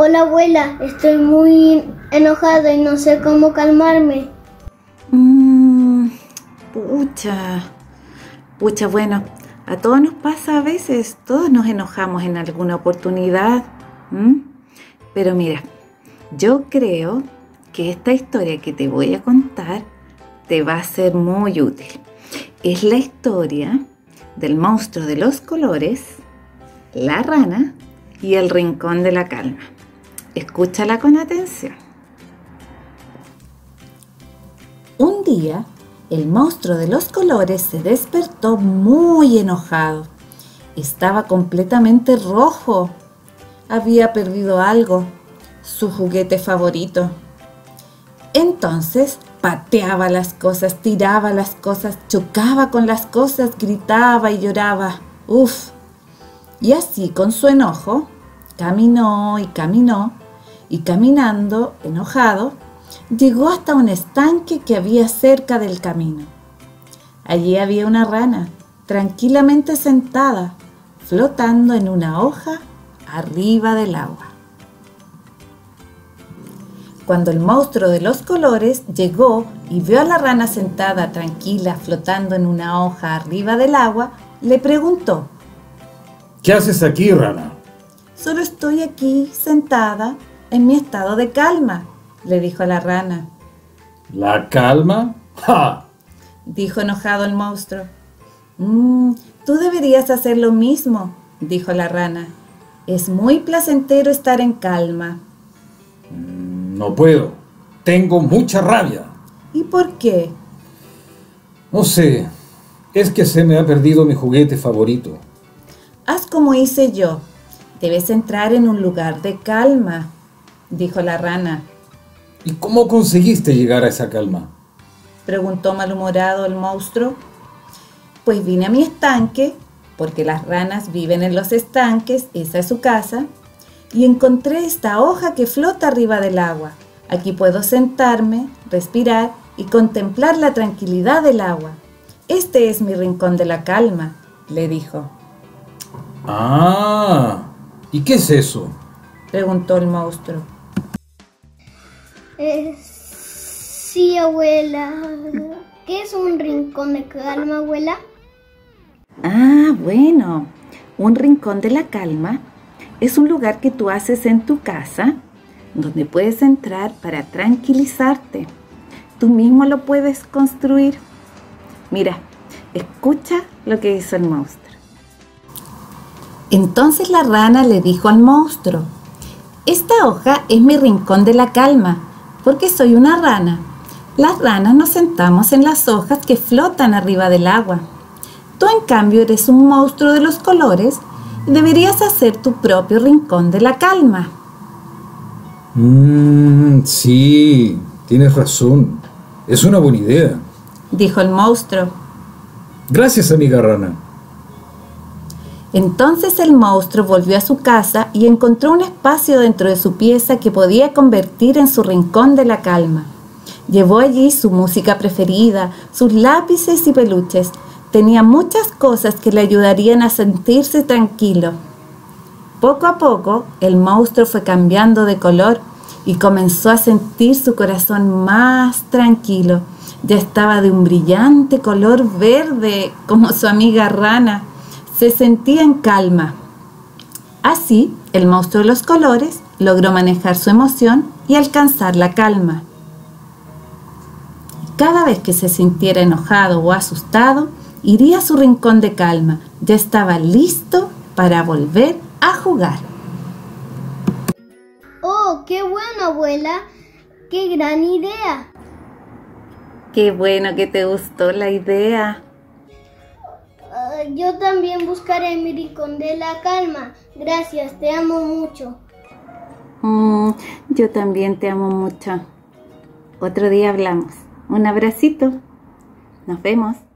Hola abuela, estoy muy enojado y no sé cómo calmarme. Mmm, pucha. Pucha, bueno, a todos nos pasa a veces, todos nos enojamos en alguna oportunidad. Pero mira, yo creo que esta historia que te voy a contar te va a ser muy útil. Es la historia del monstruo de los colores, la rana y el rincón de la calma. Escúchala con atención. Un día, el monstruo de los colores se despertó muy enojado. Estaba completamente rojo. Había perdido algo, su juguete favorito. Entonces pateaba las cosas, tiraba las cosas, chocaba con las cosas, gritaba y lloraba. Uf. Y así con su enojo, caminó y caminó y caminando, enojado, llegó hasta un estanque que había cerca del camino. Allí había una rana, tranquilamente sentada, flotando en una hoja arriba del agua. Cuando el monstruo de los colores llegó y vio a la rana sentada tranquila flotando en una hoja arriba del agua, le preguntó, ¿Qué haces aquí, rana? Solo estoy aquí sentada en mi estado de calma, le dijo la rana. ¿La calma? ¡Ja! dijo enojado el monstruo. Mm, tú deberías hacer lo mismo, dijo la rana. Es muy placentero estar en calma. Mm, no puedo. Tengo mucha rabia. ¿Y por qué? No sé. Es que se me ha perdido mi juguete favorito. Haz como hice yo. Debes entrar en un lugar de calma dijo la rana. ¿Y cómo conseguiste llegar a esa calma? Preguntó malhumorado el monstruo. Pues vine a mi estanque, porque las ranas viven en los estanques, esa es su casa, y encontré esta hoja que flota arriba del agua. Aquí puedo sentarme, respirar y contemplar la tranquilidad del agua. Este es mi rincón de la calma, le dijo. Ah, ¿y qué es eso? preguntó el monstruo. Sí, abuela. ¿Qué es un rincón de calma, abuela? Ah, bueno. Un rincón de la calma es un lugar que tú haces en tu casa donde puedes entrar para tranquilizarte. Tú mismo lo puedes construir. Mira, escucha lo que hizo el monstruo. Entonces la rana le dijo al monstruo, esta hoja es mi rincón de la calma porque soy una rana. Las ranas nos sentamos en las hojas que flotan arriba del agua. Tú en cambio eres un monstruo de los colores y deberías hacer tu propio rincón de la calma. Mmm, sí, tienes razón. Es una buena idea. Dijo el monstruo. Gracias, amiga rana. Entonces el monstruo volvió a su casa y encontró un espacio dentro de su pieza que podía convertir en su rincón de la calma. Llevó allí su música preferida, sus lápices y peluches. Tenía muchas cosas que le ayudarían a sentirse tranquilo. Poco a poco, el monstruo fue cambiando de color y comenzó a sentir su corazón más tranquilo. Ya estaba de un brillante color verde como su amiga rana se sentía en calma. Así, el monstruo de los colores logró manejar su emoción y alcanzar la calma. Cada vez que se sintiera enojado o asustado, iría a su rincón de calma. Ya estaba listo para volver a jugar. ¡Oh, qué bueno, abuela! ¡Qué gran idea! Qué bueno que te gustó la idea yo también buscaré mi rincón de la calma. Gracias, te amo mucho. Mm, yo también te amo mucho. Otro día hablamos. Un abracito. Nos vemos.